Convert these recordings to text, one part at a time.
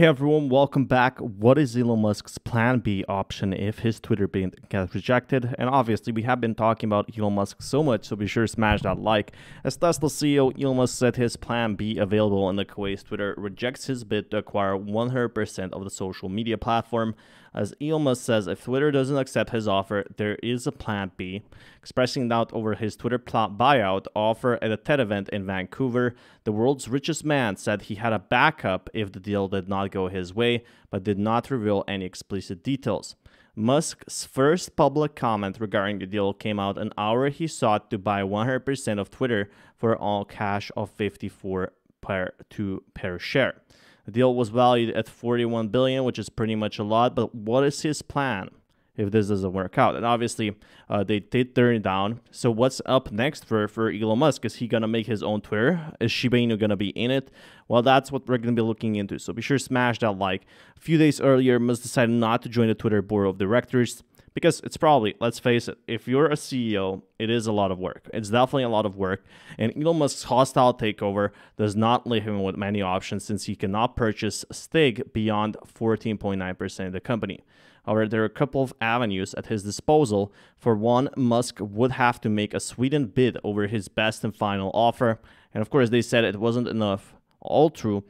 Hey everyone, welcome back. What is Elon Musk's plan B option if his Twitter bid gets rejected? And obviously, we have been talking about Elon Musk so much, so be sure to smash that like. As Tesla CEO, Elon Musk said his plan B available in the Kuwait Twitter rejects his bid to acquire 100% of the social media platform. As Elon Musk says, if Twitter doesn't accept his offer, there is a plan B. Expressing doubt over his Twitter buyout offer at a TED event in Vancouver, the world's richest man said he had a backup if the deal did not go his way, but did not reveal any explicit details. Musk's first public comment regarding the deal came out an hour he sought to buy 100% of Twitter for all cash of 54 per, to per share. The deal was valued at 41 billion, which is pretty much a lot. But what is his plan if this doesn't work out? And obviously, uh, they did turn it down. So what's up next for for Elon Musk? Is he gonna make his own Twitter? Is Shiba Inu gonna be in it? Well, that's what we're gonna be looking into. So be sure to smash that like. A few days earlier, Musk decided not to join the Twitter board of directors because it's probably let's face it if you're a ceo it is a lot of work. It's definitely a lot of work. And elon musk's hostile takeover does not leave him with many options since he cannot purchase stake beyond 14.9% of the company. However there are a couple of avenues at his disposal. For one musk would have to make a sweetened bid over his best and final offer. And of course they said it wasn't enough. All true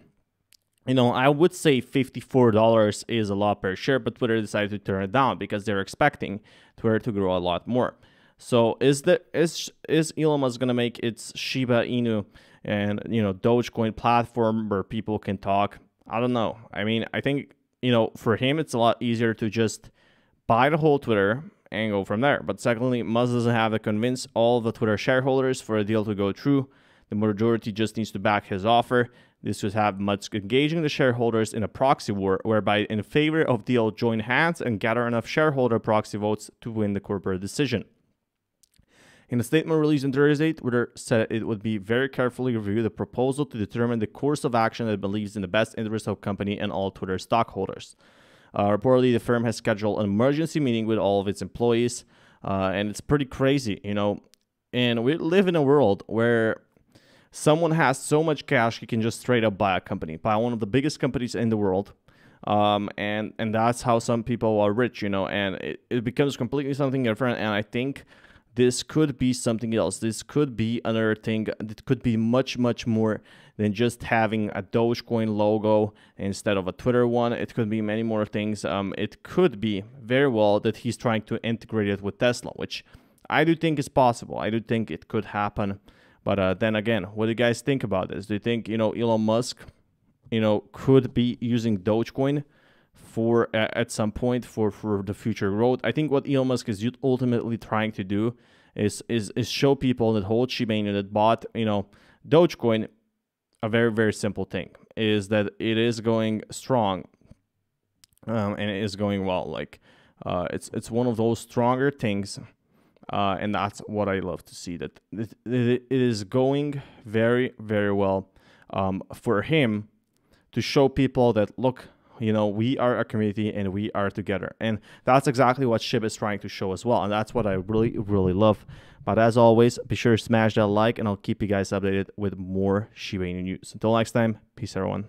you know, I would say $54 is a lot per share, but Twitter decided to turn it down because they're expecting Twitter to grow a lot more. So is the is is Elon Musk gonna make its Shiba Inu and you know Dogecoin platform where people can talk? I don't know. I mean, I think you know for him it's a lot easier to just buy the whole Twitter and go from there. But secondly, Musk doesn't have to convince all the Twitter shareholders for a deal to go through. The majority just needs to back his offer. This would have Musk engaging the shareholders in a proxy war, whereby in favor of deal join hands and gather enough shareholder proxy votes to win the corporate decision. In a statement released on Thursday, Twitter said it would be very carefully review the proposal to determine the course of action that believes in the best interest of company and all Twitter stockholders. Uh, reportedly, the firm has scheduled an emergency meeting with all of its employees, uh, and it's pretty crazy, you know. And we live in a world where someone has so much cash he can just straight up buy a company, buy one of the biggest companies in the world. Um, and and that's how some people are rich, you know, and it, it becomes completely something different. And I think this could be something else. This could be another thing. It could be much, much more than just having a Dogecoin logo instead of a Twitter one. It could be many more things. Um, it could be very well that he's trying to integrate it with Tesla, which I do think is possible. I do think it could happen. But uh, then again, what do you guys think about this? Do you think you know Elon Musk, you know, could be using Dogecoin for uh, at some point for for the future growth? I think what Elon Musk is ultimately trying to do is is is show people that Shiba Inu that bought you know Dogecoin a very very simple thing is that it is going strong um, and it is going well. Like uh, it's it's one of those stronger things uh, and that's what I love to see that it is going very very well um, for him to show people that look you know we are a community and we are together. And that's exactly what Shib is trying to show as well and that's what I really really love. But as always be sure to smash that like and I'll keep you guys updated with more Shiba Inu news. Until next time peace everyone